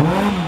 Oh.